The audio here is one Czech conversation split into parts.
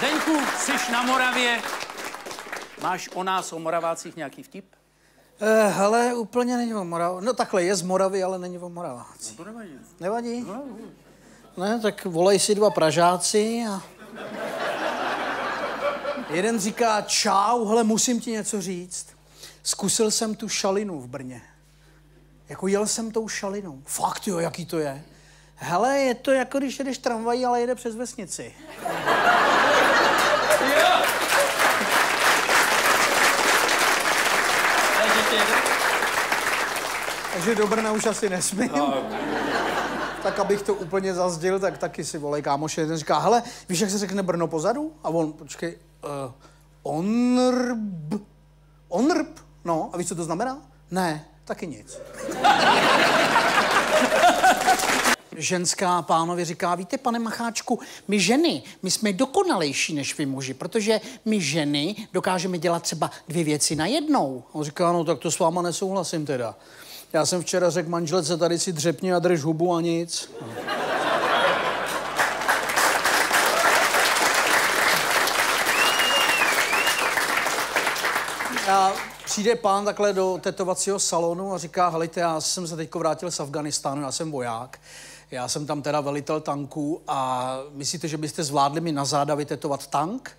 Zdeňku, jsi na Moravě. Máš o nás, o Moravácích, nějaký vtip? Eh, hele, úplně není o Morav... No takhle, je z Moravy, ale není o Moraváci. To nevadí. Nevadí? No. Ne, tak volej si dva Pražáci a... Jeden říká, čau, hele, musím ti něco říct. Zkusil jsem tu šalinu v Brně. Jako jel jsem tou šalinou. Fakt jo, jaký to je? Hele, je to jako když jedeš tramvají, ale jede přes vesnici. Takže do Brna už asi nesmím. No. Tak abych to úplně zazdil, tak taky si volej kámoš jeden říká, hele, víš, jak se řekne Brno pozadu? A on, počkej, uh, onrb, onrb, no, a víš, co to znamená? Ne, taky nic. Ženská pánovi říká, víte, pane Macháčku, my ženy, my jsme dokonalejší než vy muži, protože my ženy dokážeme dělat třeba dvě věci na jednou. On říká, no tak to s váma nesouhlasím teda. Já jsem včera řekl manželce, tady si dřepni a drž hubu a nic. A přijde pán takhle do tetovacího salonu a říká, helejte, já jsem se teď vrátil z Afganistánu, já jsem voják. Já jsem tam teda velitel tanku a myslíte, že byste zvládli mi na záda vytetovat tank?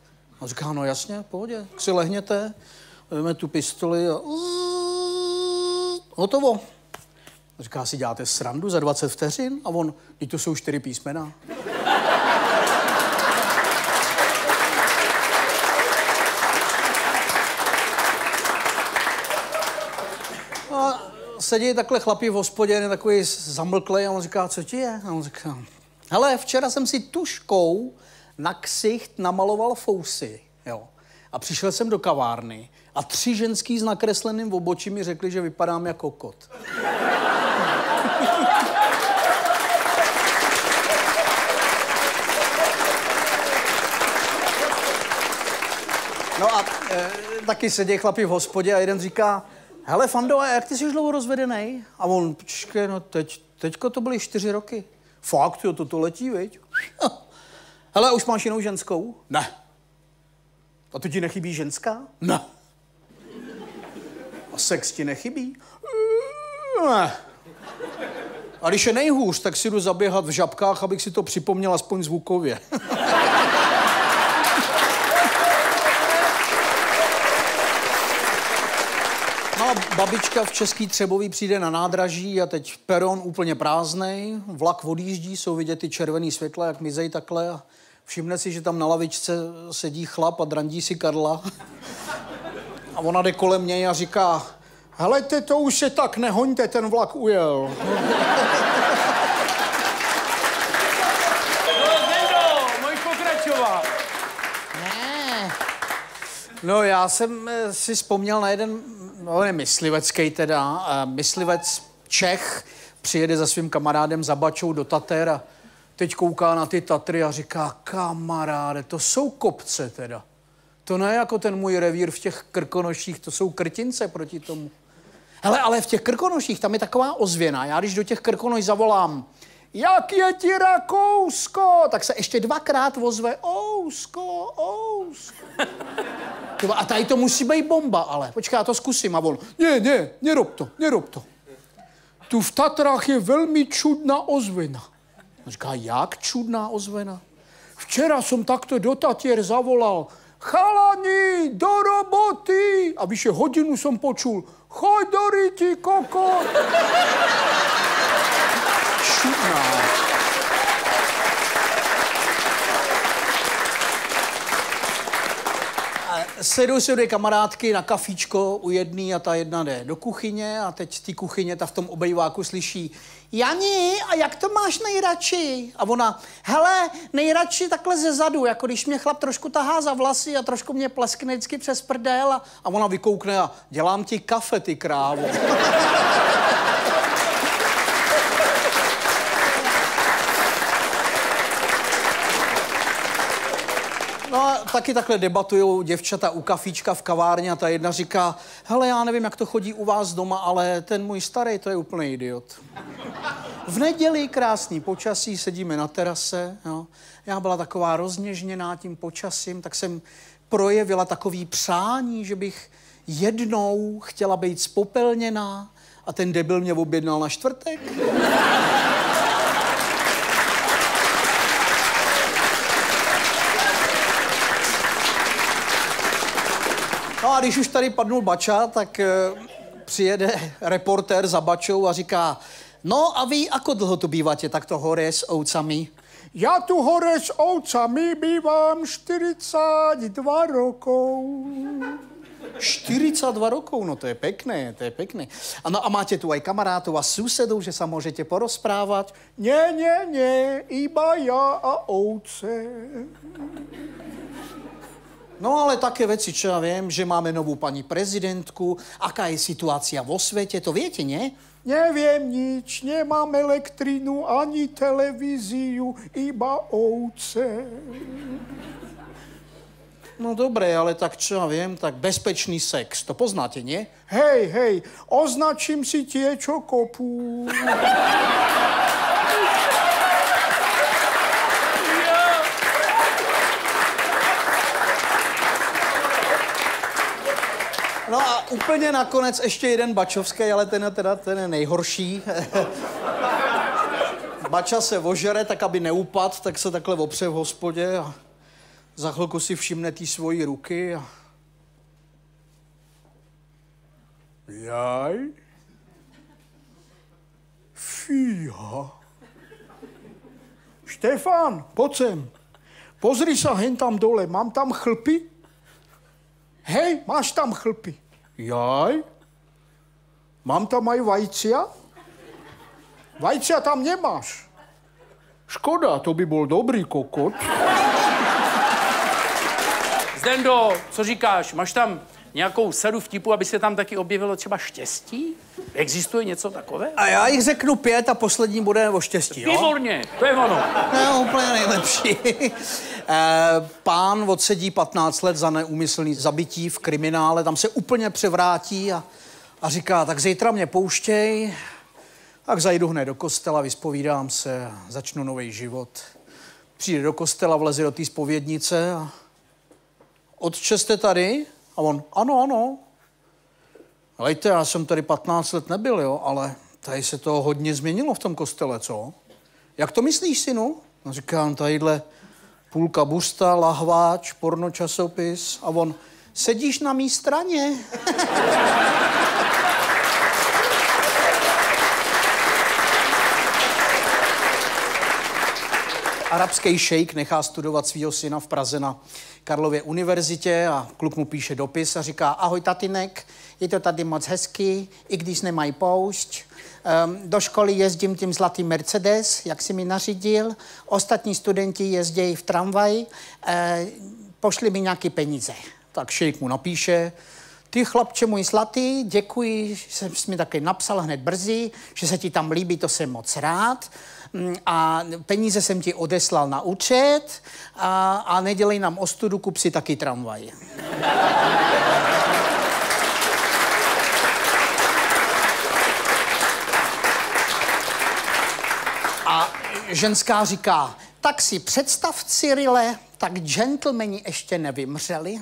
A říká, no jasně, pohodě, si lehněte, vezme tu pistoli a hotovo. A říká, si děláte srandu za 20 vteřin? A on, teď to jsou čtyři písmena. Sedí takhle chlapí v hospodě, takový zamlklý a on říká, co ti je? A on říká, hele, včera jsem si tuškou na ksicht namaloval fousy, jo. A přišel jsem do kavárny a tři ženský s nakresleným obočí mi řekli, že vypadám jako kot. No a e, taky sedí chlapi v hospodě a jeden říká, hele Fando, a jak ty jsi už dlouho rozvedený? A on, počkej, no teď, teďko to byly čtyři roky. Fakt, jo, to to letí, viď? Hele, už máš jinou ženskou? Ne. A to ti nechybí ženská? Ne. A sex ti nechybí? Ne. A když je nejhůř, tak si jdu zaběhat v žabkách, abych si to připomněl aspoň zvukově. Babička v Český Třebový přijde na nádraží a teď peron úplně prázdnej, vlak odjíždí, jsou vidět ty červený světla, jak mizej takhle a všimne si, že tam na lavičce sedí chlap a drandí si Karla. A ona jde kolem něj a říká, helejte, to už se tak nehoňte, ten vlak ujel. No, já jsem eh, si vzpomněl na jeden, no ne myslivecký teda, myslivec Čech přijede za svým kamarádem za bačou do Tater a teď kouká na ty Tatry a říká, kamaráde, to jsou kopce teda. To ne jako ten můj revír v těch krkonoších, to jsou krtince proti tomu. Hele, ale v těch krkonoších tam je taková ozvěna. Já když do těch krkonoš zavolám, jak je ti Rakousko? Tak se ještě dvakrát ozve Ousko, Ousko. A tady to musí být bomba, ale. Počkej, já to zkusím. A on, ne, ne, nerob to, nerob to. Tu v Tatrách je velmi čudná ozvena. A říká, jak čudná ozvena? Včera jsem takto do Tatier zavolal, chalani, do roboty! A vyše hodinu jsem počul, choď do ryti, koko! Čudná. Sedou se dvě kamarádky na kafíčko u jedné a ta jedna jde do kuchyně a teď z kuchyně ta v tom obejváku slyší Jani, a jak to máš nejradši? A ona, hele, nejradši takhle ze zadu, jako když mě chlap trošku tahá za vlasy a trošku mě pleskne vždycky přes prdel a, a ona vykoukne a dělám ti kafe, ty krávo. taky takhle debatují děvčata u kafíčka v kavárně a ta jedna říká, hele, já nevím, jak to chodí u vás doma, ale ten můj starý, to je úplný idiot. V neděli krásný počasí, sedíme na terase, jo. Já byla taková rozněžněná tím počasím, tak jsem projevila takový přání, že bych jednou chtěla být spopelněná a ten debil mě objednal na čtvrtek. Když už tady padnul Bača, tak e, přijede reportér za Bačou a říká, no a vy, ako dlho tu býváte takto hore s ovcami? Já tu hore s ovcami bývám 42 rokov. 42 rokov, no to je pekné, to je pekné. Ano a máte tu aj kamarátov a susedov, že sa môžete porozprávať? Nie, nie, nie, iba ja a ovce. No ale také veci, čo ja viem, že máme novú pani prezidentku, aká je situácia vo svete, to viete, nie? Neviem nič, nemám elektrínu ani televíziu, iba ovce. No dobre, ale tak čo ja viem, tak bezpečný sex, to poznáte, nie? Hej, hej, označím si tie, čo kopú. No a úplně nakonec ještě jeden Bačovský, ale ten je teda ten je nejhorší. Bača se ožere, tak aby neupad, tak se takhle opře v hospodě a za chvilku si všimne ty svojí ruky a... Jaj? Fíha. Štefan, pojď sem. Pozri sa hen tam dole, mám tam chlpy? Hej, máš tam chlpy. Jaj? Mám tam aj vajcia? Vajcia tam nemáš. Škoda, to by bol dobrý kokot. Zdendo, co říkáš? Máš tam nějakou sadu vtipu, aby se tam taky objevilo třeba štěstí? Existuje něco takové? A já jich řeknu pět a poslední bude o štěstí, jo? Výborně, to je ono. No, úplně nejlepší. Eh, Pán odsedí 15 let za neúmyslný zabití v kriminále, tam se úplně převrátí a, a říká, tak zítra mě pouštěj, tak zajdu hned do kostela, vyspovídám se, začnu nový život. Přijde do kostela, vleze do té spovědnice a otče jste tady? A on, ano, ano. Lejte, já jsem tady 15 let nebyl, jo, ale tady se to hodně změnilo v tom kostele, co? Jak to myslíš, synu? No říkám, tadyhle půlka busta, lahváč, pornočasopis a on, sedíš na mý straně? Arabský šejk nechá studovat svého syna v Praze na Karlově univerzitě a kluk mu píše dopis a říká, ahoj tatinek, je to tady moc hezky, i když nemají poušť. Um, do školy jezdím tím zlatý Mercedes, jak si mi nařídil. Ostatní studenti jezdí v tramvaji. Uh, pošli mi nějaký peníze. Tak šejk mu napíše, ty chlapče můj zlatý, děkuji, že jsi mi taky napsal hned brzy, že se ti tam líbí, to jsem moc rád. Mm, A peníze jsem ti odeslal na účet a, a nedělej nám ostudu, kup si taky tramvaj. A ženská říká, tak si představ, Cyrile, tak gentlemani ještě nevymřeli.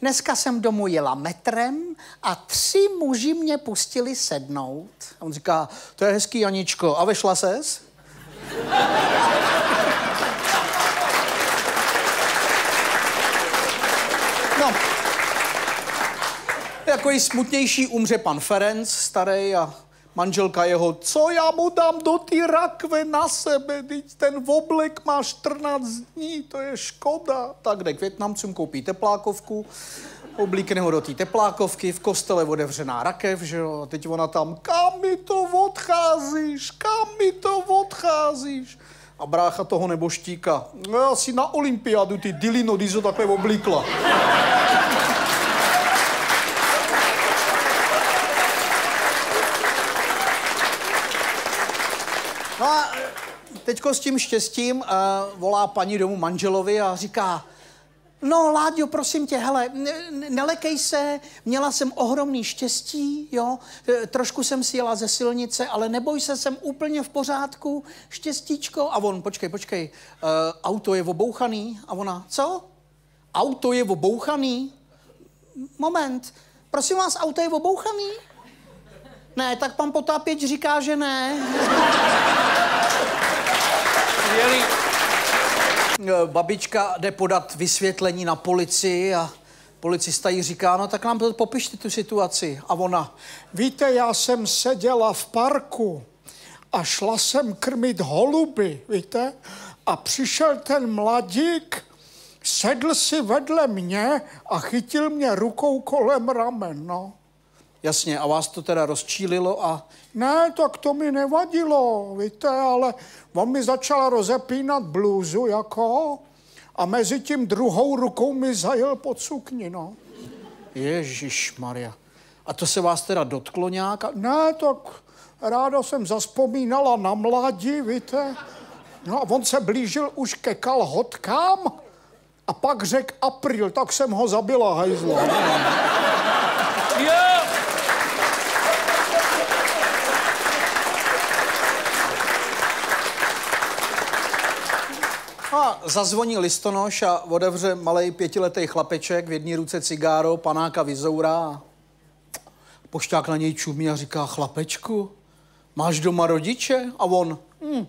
Dneska jsem domů jela metrem a tři muži mě pustili sednout. A on říká, to je hezký, Janičko. A vešla ses? No, jako i smutnější umře pan Ferenc, starý a manželka jeho, co já mu dám do té rakve na sebe, teď ten oblek má 14 dní, to je škoda. Tak jde k Větnamcům, koupí teplákovku, oblíkne ho do té teplákovky, v kostele otevřená rakev, že jo, teď ona tam, kam mi to odcházíš, kam mi to odcházíš? A brácha toho neboštíka, no já si na olympiádu ty dilino, ho takhle oblíkla. No a teďko s tím štěstím uh, volá paní domů manželovi a říká, No, Láďo, prosím tě, hele, nelekej se, měla jsem ohromný štěstí, jo, e, trošku jsem si jela ze silnice, ale neboj se, jsem úplně v pořádku, štěstíčko. A on, počkej, počkej, uh, auto je obouchaný. A ona, co? Auto je obouchaný? Moment, prosím vás, auto je obouchaný? Ne, tak pan Potápěč říká, že ne. Skvělý. Eh, babička jde podat vysvětlení na policii a policista jí říká, no tak nám to popište tu situaci. A ona, Víte, já jsem seděla v parku a šla jsem krmit holuby, víte? A přišel ten mladík, sedl si vedle mě a chytil mě rukou kolem ramen, no. Jasně, a vás to teda rozčílilo a Ne, tak to mi nevadilo, víte, ale on mi začal rozepínat blůzu, jako, a mezi tím druhou rukou mi zajel pod sukni, no. Ježíš Maria. A to se vás teda dotklo nějak? A... Ne, tak ráda jsem zaspomínala na mladí, víte. No a on se blížil už ke kalhotkám a pak řekl apríl, tak jsem ho zabila hajzla. Zazvoní listonoš a otevře malý pětiletý chlapeček, v jedné ruce cigáro, panáka vyzourá. Pošťák na něj čumí a říká, chlapečku, máš doma rodiče? A on, hm,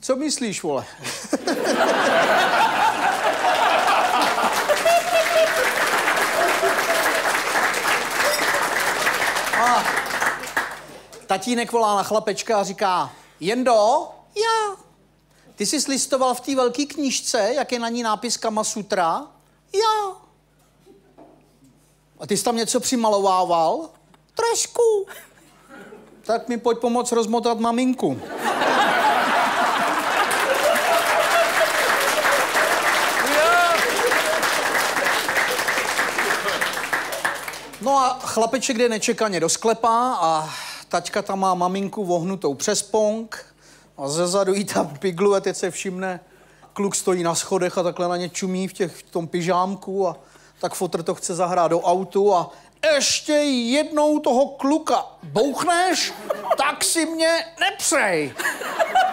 co myslíš, vole? a tatínek volá na chlapečka a říká, Jendo? Já. Ty jsi listoval v té velké knížce, jak je na ní nápis Kama Sutra? Já. A ty jsi tam něco přimalovával? Trošku. Tak mi pojď pomoct rozmotat maminku. No a chlapeček jde nečekaně do sklepa a taťka tam má maminku vohnutou přes pong a zezadu jí tam piglu a teď se všimne, kluk stojí na schodech a takhle na ně čumí v, těch, v tom pyžámku a tak fotr to chce zahrát do autu a ještě jednou toho kluka bouchneš, tak si mě nepřej.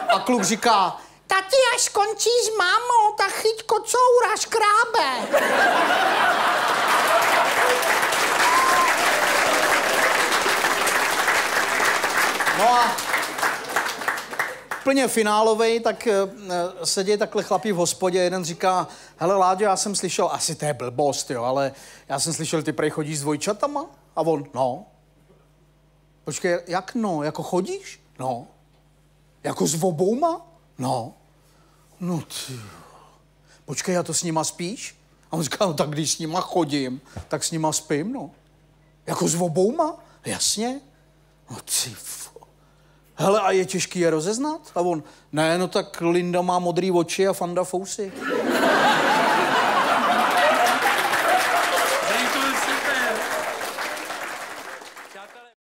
A kluk říká, tati, až skončí s mámou, tak chyť kocoura škrábe. No a plně finálovej, tak uh, sedí takhle chlapí v hospodě, jeden říká, hele Láďo, já jsem slyšel, asi to je blbost, jo, ale já jsem slyšel, ty prej chodíš s dvojčatama? A on, no. Počkej, jak no, jako chodíš? No. Jako s obouma? No. No ty. Počkej, a to s nima spíš? A on říká, no tak když s nima chodím, tak s nima spím, no. Jako s obouma? Jasně. No ty Hele, a je těžký je rozeznat? A on, ne, no tak Linda má modrý oči a Fanda fousy.